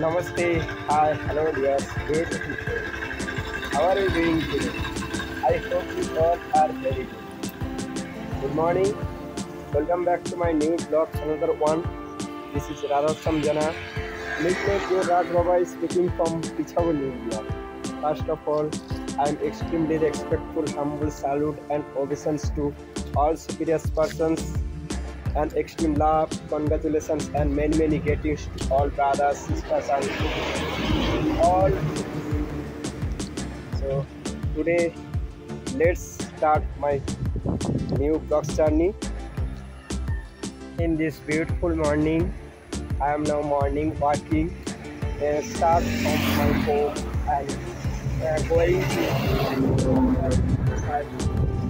नमस्ते hi hello dear good are I hope you all are very good good morning welcome back to my new blog another one this is राधासम जना मिट met Raj Baba speaking from Peshawar new blog first of all I am extremely respectful, humble salute and obeisance to all superior persons and extreme love, congratulations, and many many greetings to all brothers, sisters, and all. So today, let's start my new vlog journey. In this beautiful morning, I am now morning walking. Uh, start from my home and going to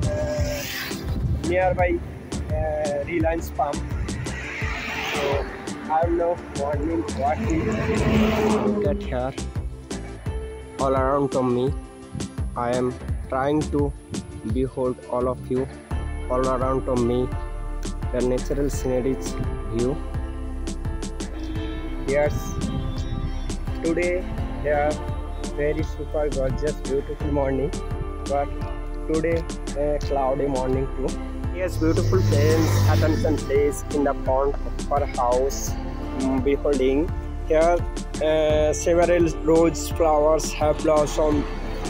uh, nearby uh, Reliance Pump. So I'm now morning walking. Look at here. All around of me, I am trying to behold all of you. All around of me, the natural sceneries view. Yes, today here very super gorgeous beautiful morning, but today a cloudy morning too. Yes, beautiful friends, attention place in the front of our house. mm, Beholding here, uh, several rose flowers have blossomed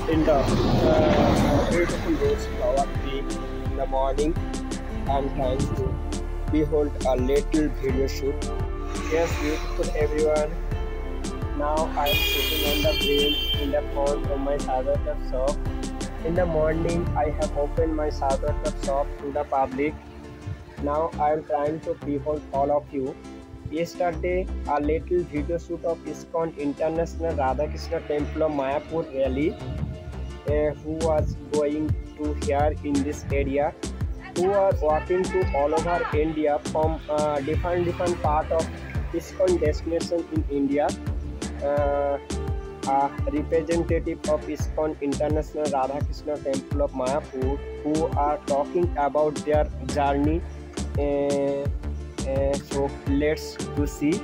in the uh, beautiful rose flower tree in the morning. I'm trying to behold a little video shoot. Yes, beautiful everyone. Now I'm sitting on the grill in the front of my Sagarkar shop. In the morning, I have opened my Sagarkar shop to the public. Now I am trying to behold all of you. Yesterday, a little video shoot of ISKCON International Radhakrishna Temple of Mayapur rally, uh, who was going to here in this area, who are walking to all over India from uh, different different part of ISKCON destination in India. Uh, a representative of ISKCON International Radhakrishna Temple of Mayapur who are talking about their journey. Uh, uh, so let's to see.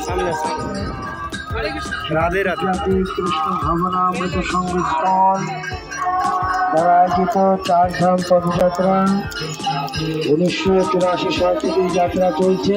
সামনে সামনে রাধে রাধে জাতি কৃষ্ণ ভবনামৃত সংগীতন দ্বারা আয়োজিত চারধাম পদযাত্রা উনিশশো তিরাশি সাল থেকে এই যাত্রা চলছে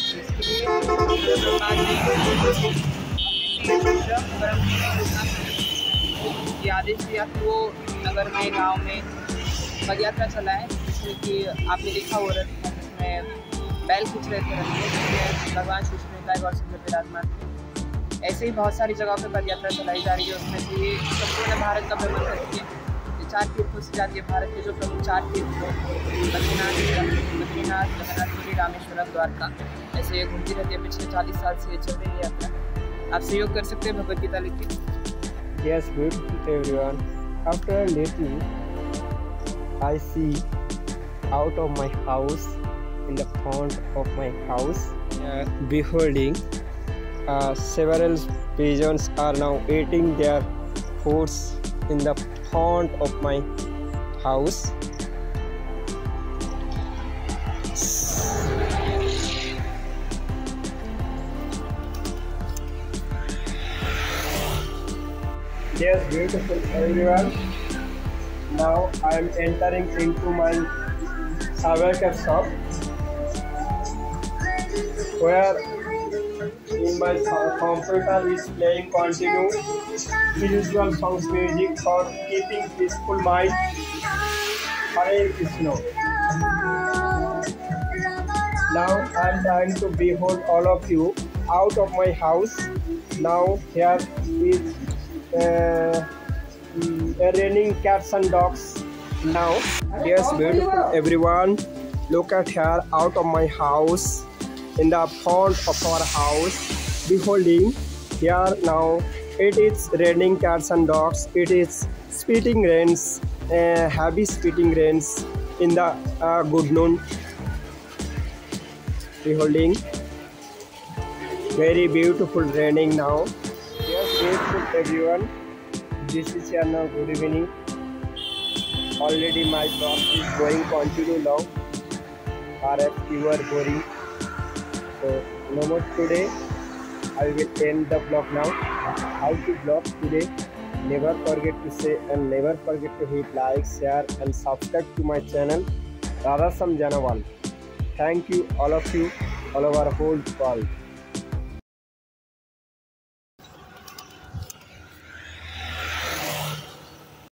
आदेश दिया कि वो नगर में, गाँव में पद यात्रा चलाएँ, जिसमें कि आपने देखा हो रहा था जिसमें बैल खींच रहे थे रथ जिसमें भगवान श्री कृष्ण का और सुंदर विराजमान थे ऐसे ही बहुत सारी जगहों पर पद यात्रा चलाई जा रही है, उसमें से संपूर्ण भारत का भ्रमण करती चार तीर्थों से जाती है भारत के जो प्रमुख चार तीर्थ हैं बद्रीनाथ बद्रीनाथ जगन्नाथपुरी रामेश्वरम द्वारका ऐसे ये घूमती रहती है पिछले चालीस साल से चल रही है यात्रा आप सहयोग कर सकते हैं भगवत गीता लिख के beautiful everyone. After lately, I see out of my house, in the front of my house, uh, beholding uh, several pigeons are now eating their foods in the front of my house. Yes, beautiful everyone. Now I am entering into my Savarkar shop where co- computer is playing continue spiritual songs music for keeping peaceful mind. Hare Krishna. Now I am trying to behold all of you out of my house. Now here is uh, mm, raining cats and dogs now. Yes, beautiful everyone. Look at here out of my house in the front of our house. Beholding here now it is raining cats and dogs. It is spitting rains, uh, heavy spitting rains in the uh, good noon. Beholding very beautiful raining now. Yes, beautiful everyone. This is your now good evening. Already my vlog is going continue. Or if you are boring. So no more today. I will end the vlog now. How to vlog today? Never forget to say and never forget to hit like, share and subscribe to my channel Radhasam Janawal. Thank you all of you all over whole world.